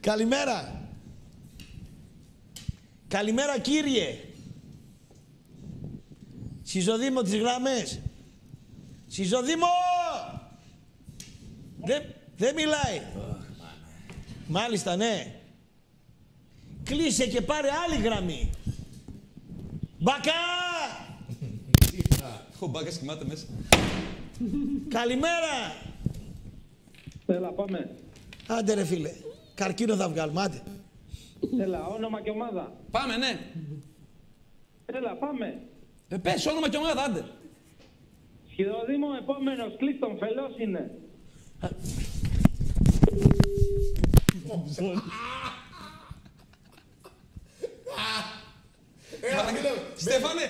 Καλημέρα. Καλημέρα κύριε. Σιζοδήμο τις γραμμές. Σιζοδήμο! Δεν, δεν μιλάει. Μάλιστα, ναι. Κλείσε και πάρε άλλη γραμμή. Μπακά! Ο Μπάκας κοιμάται μέσα. Καλημέρα! Έλα, πάμε. Άντε ρε φίλε. Καρκίνο θα βγάλουμε, άντε. Έλα, όνομα και ομάδα. Πάμε, ναι. Έλα, πάμε. Ε, πες όνομα και ομάδα, άντε. Σχεδοδήμο επόμενος, κλείστον, φελός είναι. Στέφανε,